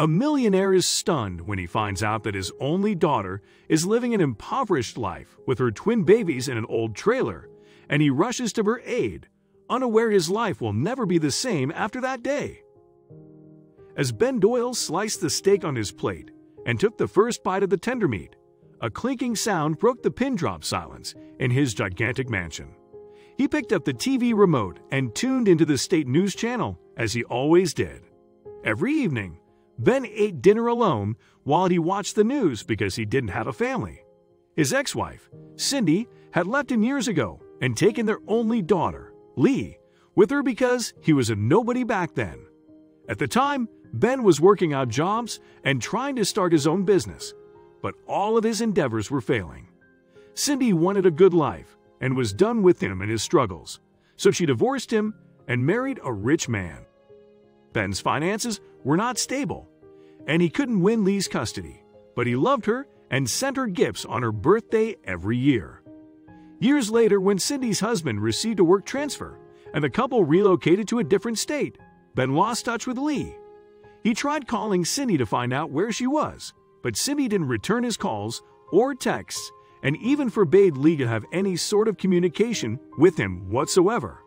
A millionaire is stunned when he finds out that his only daughter is living an impoverished life with her twin babies in an old trailer, and he rushes to her aid, unaware his life will never be the same after that day. As Ben Doyle sliced the steak on his plate and took the first bite of the tender meat, a clinking sound broke the pin drop silence in his gigantic mansion. He picked up the TV remote and tuned into the state news channel, as he always did. Every evening, Ben ate dinner alone while he watched the news because he didn't have a family. His ex wife, Cindy, had left him years ago and taken their only daughter, Lee, with her because he was a nobody back then. At the time, Ben was working odd jobs and trying to start his own business, but all of his endeavors were failing. Cindy wanted a good life and was done with him and his struggles, so she divorced him and married a rich man. Ben's finances were not stable, and he couldn't win Lee's custody, but he loved her and sent her gifts on her birthday every year. Years later, when Cindy's husband received a work transfer and the couple relocated to a different state, Ben lost touch with Lee. He tried calling Cindy to find out where she was, but Cindy didn't return his calls or texts and even forbade Lee to have any sort of communication with him whatsoever.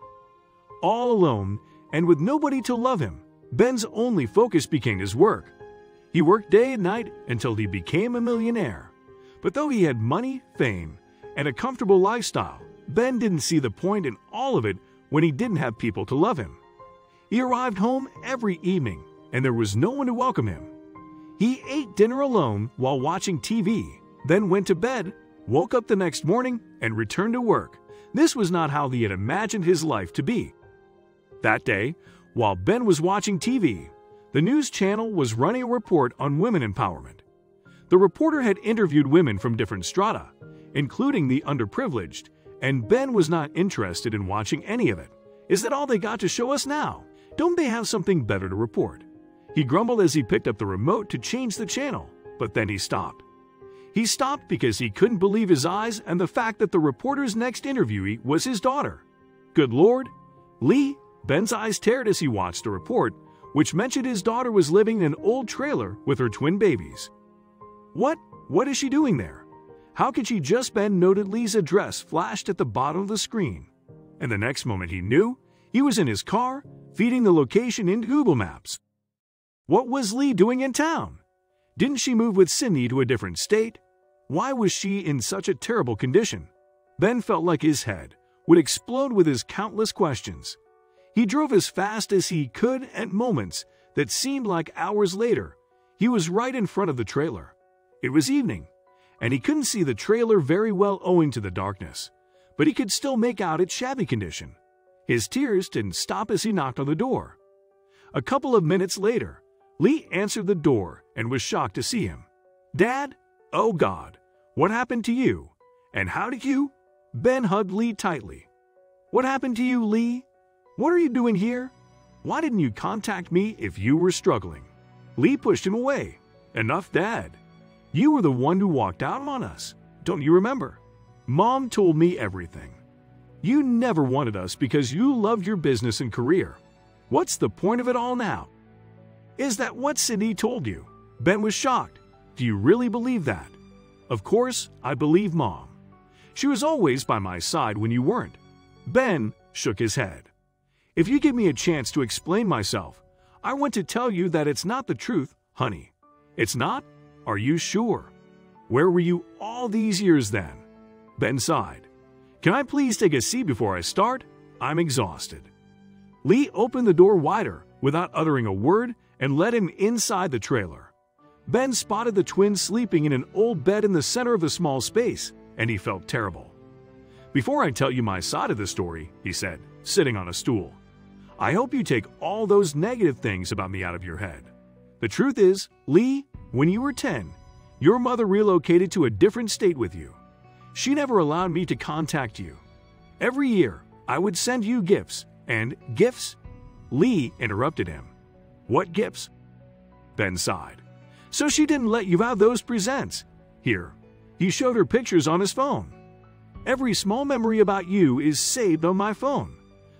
All alone and with nobody to love him, Ben's only focus became his work. He worked day and night until he became a millionaire. But though he had money, fame, and a comfortable lifestyle, Ben didn't see the point in all of it when he didn't have people to love him. He arrived home every evening, and there was no one to welcome him. He ate dinner alone while watching TV, then went to bed, woke up the next morning, and returned to work. This was not how he had imagined his life to be. That day, while Ben was watching TV, the news channel was running a report on women empowerment. The reporter had interviewed women from different strata, including the underprivileged, and Ben was not interested in watching any of it. Is that all they got to show us now? Don't they have something better to report? He grumbled as he picked up the remote to change the channel, but then he stopped. He stopped because he couldn't believe his eyes and the fact that the reporter's next interviewee was his daughter. Good Lord! Lee Ben's eyes teared as he watched the report, which mentioned his daughter was living in an old trailer with her twin babies. What? What is she doing there? How could she just Ben noted Lee's address flashed at the bottom of the screen? And the next moment he knew, he was in his car, feeding the location into Google Maps. What was Lee doing in town? Didn't she move with Cindy to a different state? Why was she in such a terrible condition? Ben felt like his head would explode with his countless questions. He drove as fast as he could at moments that seemed like hours later. He was right in front of the trailer. It was evening, and he couldn't see the trailer very well owing to the darkness, but he could still make out its shabby condition. His tears didn't stop as he knocked on the door. A couple of minutes later, Lee answered the door and was shocked to see him. Dad? Oh God, what happened to you? And how did you? Ben hugged Lee tightly. What happened to you, Lee? What are you doing here? Why didn't you contact me if you were struggling? Lee pushed him away. Enough, Dad. You were the one who walked out on us. Don't you remember? Mom told me everything. You never wanted us because you loved your business and career. What's the point of it all now? Is that what Cindy told you? Ben was shocked. Do you really believe that? Of course, I believe Mom. She was always by my side when you weren't. Ben shook his head. If you give me a chance to explain myself, I want to tell you that it's not the truth, honey. It's not? Are you sure? Where were you all these years then? Ben sighed. Can I please take a seat before I start? I'm exhausted. Lee opened the door wider without uttering a word and led him inside the trailer. Ben spotted the twins sleeping in an old bed in the center of the small space, and he felt terrible. Before I tell you my side of the story, he said, sitting on a stool, I hope you take all those negative things about me out of your head. The truth is, Lee, when you were 10, your mother relocated to a different state with you. She never allowed me to contact you. Every year, I would send you gifts, and gifts? Lee interrupted him. What gifts? Ben sighed. So she didn't let you have those presents. Here, he showed her pictures on his phone. Every small memory about you is saved on my phone.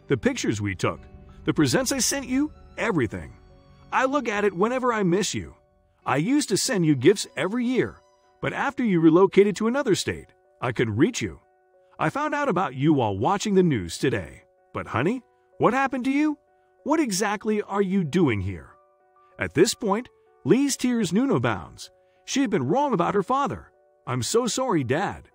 The pictures we took, the presents I sent you, everything. I look at it whenever I miss you, I used to send you gifts every year, but after you relocated to another state, I couldn't reach you. I found out about you while watching the news today. But honey, what happened to you? What exactly are you doing here? At this point, Lee's tears knew no bounds. She had been wrong about her father. I'm so sorry, Dad.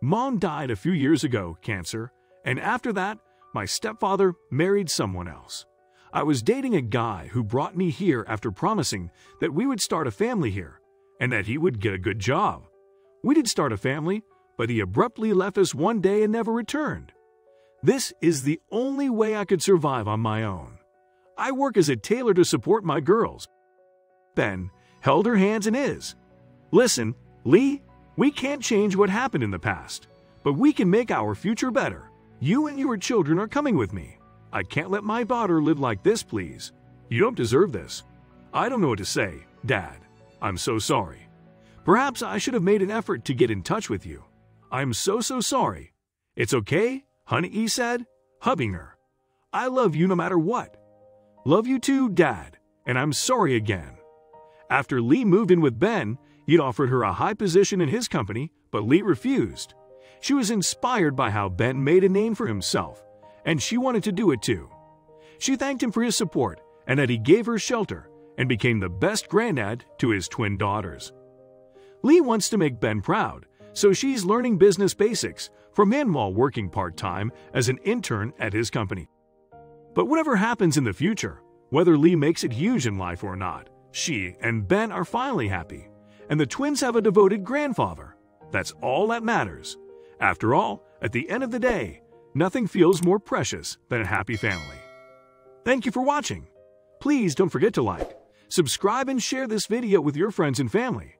Mom died a few years ago, cancer, and after that, my stepfather married someone else. I was dating a guy who brought me here after promising that we would start a family here and that he would get a good job. We did start a family, but he abruptly left us one day and never returned. This is the only way I could survive on my own. I work as a tailor to support my girls. Ben held her hands in his. Listen, Lee, we can't change what happened in the past, but we can make our future better. You and your children are coming with me. I can't let my daughter live like this, please. You don't deserve this. I don't know what to say, Dad. I'm so sorry. Perhaps I should have made an effort to get in touch with you. I'm so, so sorry. It's okay, honey, he said, hugging her. I love you no matter what. Love you too, Dad, and I'm sorry again. After Lee moved in with Ben, he'd offered her a high position in his company, but Lee refused. She was inspired by how Ben made a name for himself, and she wanted to do it too. She thanked him for his support and that he gave her shelter and became the best granddad to his twin daughters. Lee wants to make Ben proud, so she's learning business basics from him while working part time as an intern at his company. But whatever happens in the future, whether Lee makes it huge in life or not, she and Ben are finally happy, and the twins have a devoted grandfather. That's all that matters. After all, at the end of the day, nothing feels more precious than a happy family. Thank you for watching. Please don't forget to like, subscribe, and share this video with your friends and family.